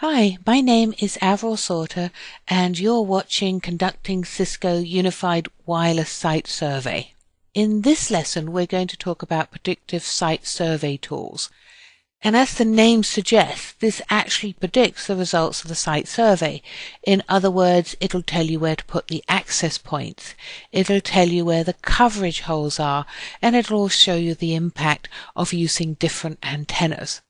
Hi, my name is Avril Salter, and you're watching Conducting Cisco Unified Wireless Site Survey. In this lesson, we're going to talk about predictive site survey tools. And as the name suggests, this actually predicts the results of the site survey. In other words, it'll tell you where to put the access points. It'll tell you where the coverage holes are, and it'll show you the impact of using different antennas.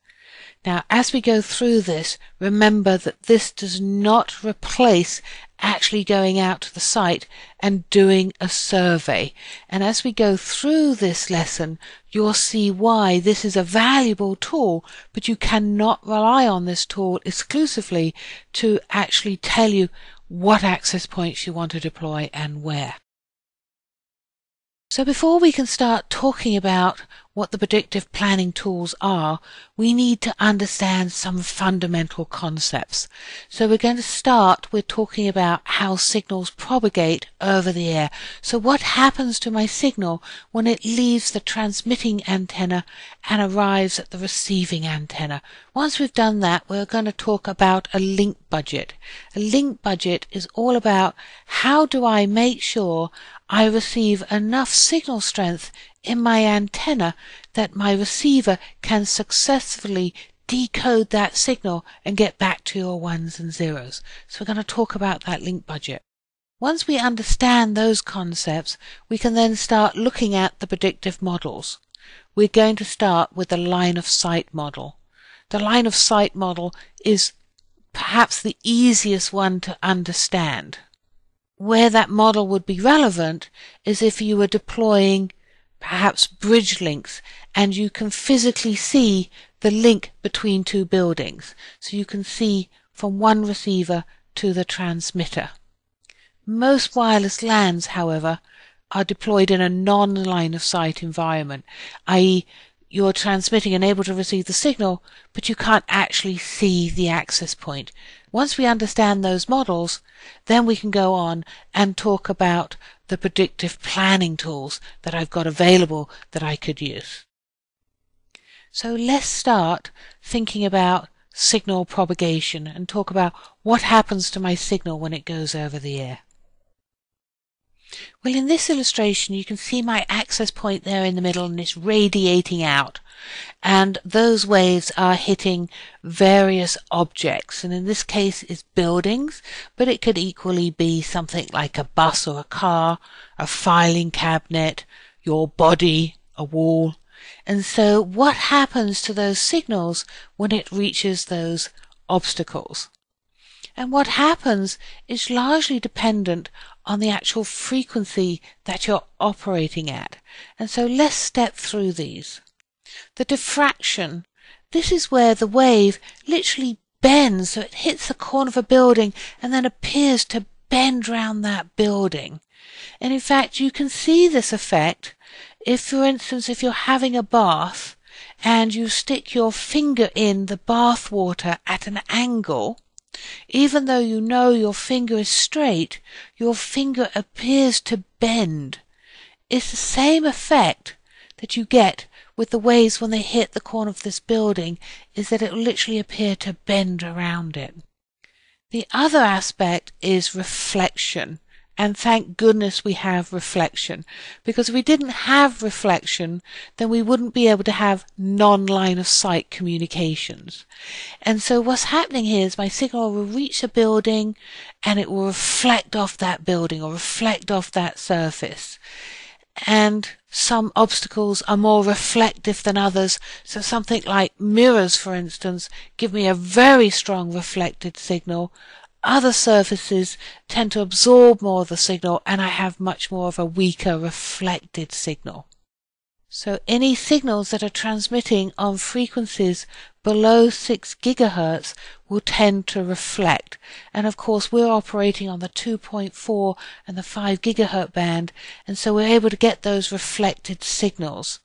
Now, as we go through this, remember that this does not replace actually going out to the site and doing a survey. And as we go through this lesson, you'll see why this is a valuable tool, but you cannot rely on this tool exclusively to actually tell you what access points you want to deploy and where. So before we can start talking about what the predictive planning tools are, we need to understand some fundamental concepts. So we're going to start with talking about how signals propagate over the air. So what happens to my signal when it leaves the transmitting antenna and arrives at the receiving antenna? Once we've done that, we're going to talk about a link budget. A link budget is all about how do I make sure I receive enough signal strength in my antenna that my receiver can successfully decode that signal and get back to your ones and zeros. So we're going to talk about that link budget. Once we understand those concepts, we can then start looking at the predictive models. We're going to start with the line of sight model. The line of sight model is perhaps the easiest one to understand. Where that model would be relevant is if you were deploying perhaps bridge links, and you can physically see the link between two buildings. So you can see from one receiver to the transmitter. Most wireless LANs, however, are deployed in a non-line of sight environment, i.e. you're transmitting and able to receive the signal, but you can't actually see the access point. Once we understand those models, then we can go on and talk about the predictive planning tools that I've got available that I could use. So let's start thinking about signal propagation and talk about what happens to my signal when it goes over the air. Well, in this illustration, you can see my access point there in the middle and it's radiating out. And those waves are hitting various objects. And in this case, it's buildings, but it could equally be something like a bus or a car, a filing cabinet, your body, a wall. And so what happens to those signals when it reaches those obstacles? And what happens is largely dependent on the actual frequency that you're operating at. And so let's step through these. The diffraction, this is where the wave literally bends, so it hits the corner of a building and then appears to bend round that building. And in fact, you can see this effect if, for instance, if you're having a bath and you stick your finger in the bath water at an angle, even though you know your finger is straight, your finger appears to bend. It's the same effect that you get with the waves when they hit the corner of this building, is that it will literally appear to bend around it. The other aspect is reflection. And thank goodness we have reflection. Because if we didn't have reflection, then we wouldn't be able to have non-line of sight communications. And so what's happening here is my signal will reach a building and it will reflect off that building or reflect off that surface. And some obstacles are more reflective than others. So something like mirrors, for instance, give me a very strong reflected signal other surfaces tend to absorb more of the signal and I have much more of a weaker reflected signal. So any signals that are transmitting on frequencies below 6 gigahertz will tend to reflect. And of course we're operating on the 2.4 and the 5 gigahertz band and so we're able to get those reflected signals.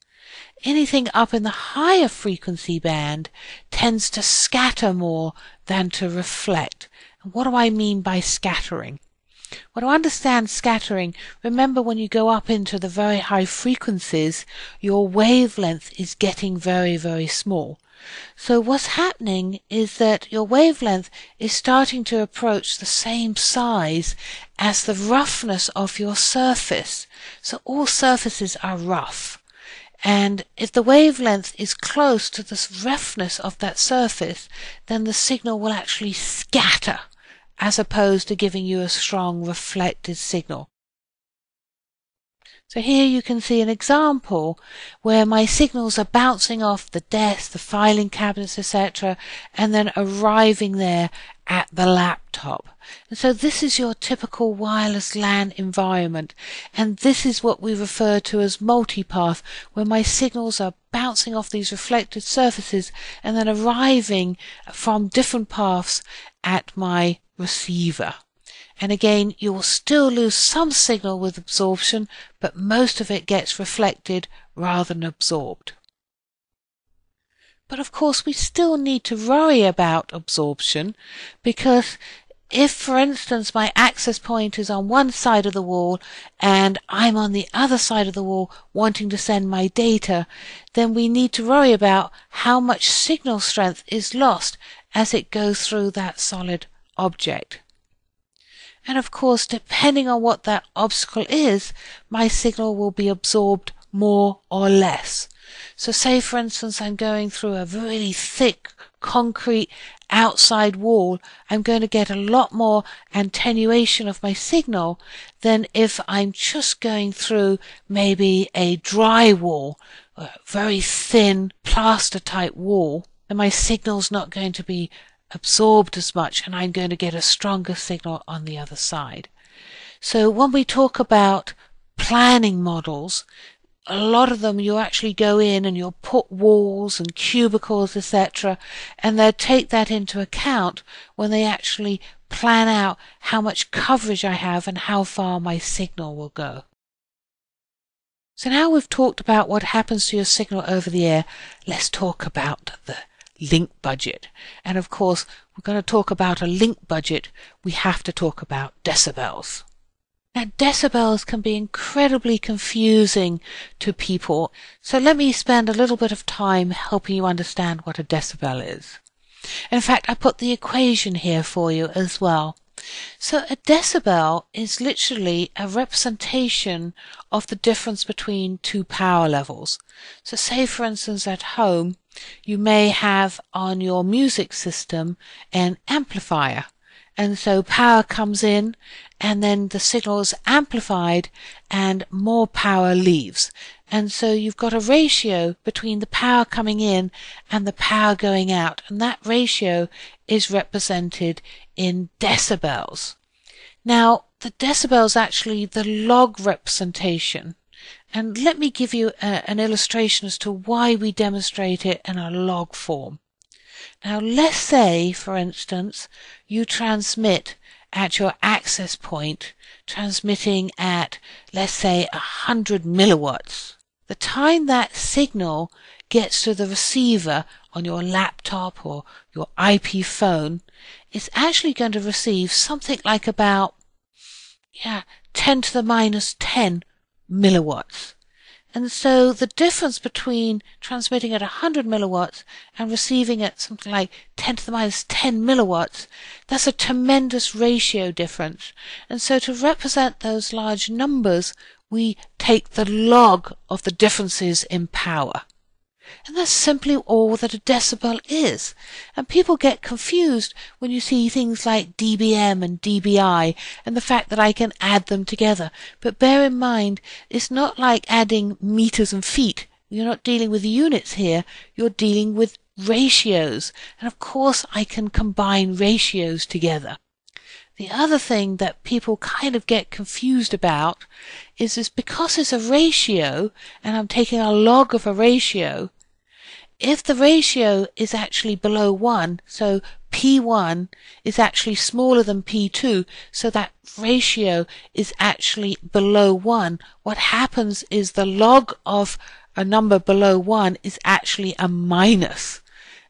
Anything up in the higher frequency band tends to scatter more than to reflect. And what do I mean by scattering? Well, to understand scattering, remember when you go up into the very high frequencies, your wavelength is getting very, very small. So what's happening is that your wavelength is starting to approach the same size as the roughness of your surface. So all surfaces are rough. And if the wavelength is close to the roughness of that surface, then the signal will actually scatter as opposed to giving you a strong reflected signal. So here you can see an example where my signals are bouncing off the desk, the filing cabinets, etc., and then arriving there at the laptop. And so this is your typical wireless LAN environment, and this is what we refer to as multipath, where my signals are bouncing off these reflected surfaces and then arriving from different paths at my receiver. And again, you will still lose some signal with absorption, but most of it gets reflected rather than absorbed. But of course, we still need to worry about absorption because if, for instance, my access point is on one side of the wall and I'm on the other side of the wall wanting to send my data, then we need to worry about how much signal strength is lost as it goes through that solid object. And of course, depending on what that obstacle is, my signal will be absorbed more or less. So say for instance I'm going through a really thick concrete outside wall, I'm going to get a lot more attenuation of my signal than if I'm just going through maybe a dry wall, a very thin plaster type wall, and my signal's not going to be absorbed as much and I'm going to get a stronger signal on the other side. So when we talk about planning models, a lot of them you actually go in and you'll put walls and cubicles, etc., and they'll take that into account when they actually plan out how much coverage I have and how far my signal will go. So now we've talked about what happens to your signal over the air, let's talk about the link budget. And of course, we're going to talk about a link budget. We have to talk about decibels. Now, decibels can be incredibly confusing to people, so let me spend a little bit of time helping you understand what a decibel is. In fact, I put the equation here for you as well. So a decibel is literally a representation of the difference between two power levels. So say for instance at home you may have on your music system an amplifier. And so power comes in and then the signal is amplified and more power leaves. And so you've got a ratio between the power coming in and the power going out. And that ratio is represented in decibels. Now, the decibel is actually the log representation. And let me give you a, an illustration as to why we demonstrate it in a log form. Now, let's say, for instance, you transmit at your access point, transmitting at, let's say, 100 milliwatts. The time that signal gets to the receiver on your laptop or your IP phone is actually going to receive something like about, yeah, 10 to the minus 10 milliwatts. And so the difference between transmitting at 100 milliwatts and receiving at something like 10 to the minus 10 milliwatts, that's a tremendous ratio difference. And so to represent those large numbers, we take the log of the differences in power. And that's simply all that a decibel is. And people get confused when you see things like dBm and dBi and the fact that I can add them together. But bear in mind, it's not like adding meters and feet. You're not dealing with units here. You're dealing with ratios. And of course I can combine ratios together. The other thing that people kind of get confused about is, is because it's a ratio and I'm taking a log of a ratio, if the ratio is actually below 1, so P1 is actually smaller than P2, so that ratio is actually below 1, what happens is the log of a number below 1 is actually a minus.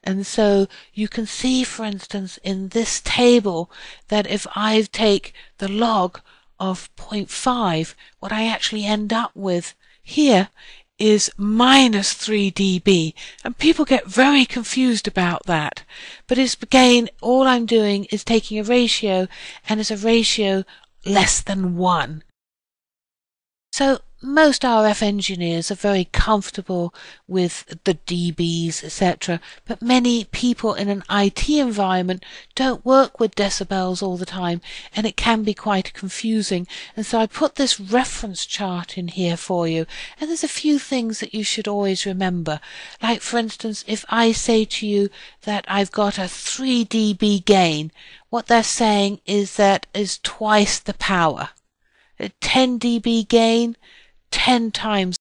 And so you can see, for instance, in this table that if I take the log of 0.5, what I actually end up with here is minus 3 dB. And people get very confused about that. But it's again, all I'm doing is taking a ratio and it's a ratio less than 1. So most RF engineers are very comfortable with the dBs, etc., but many people in an IT environment don't work with decibels all the time, and it can be quite confusing. And so I put this reference chart in here for you, and there's a few things that you should always remember. Like, for instance, if I say to you that I've got a 3 dB gain, what they're saying is that is twice the power. A 10 dB gain 10 times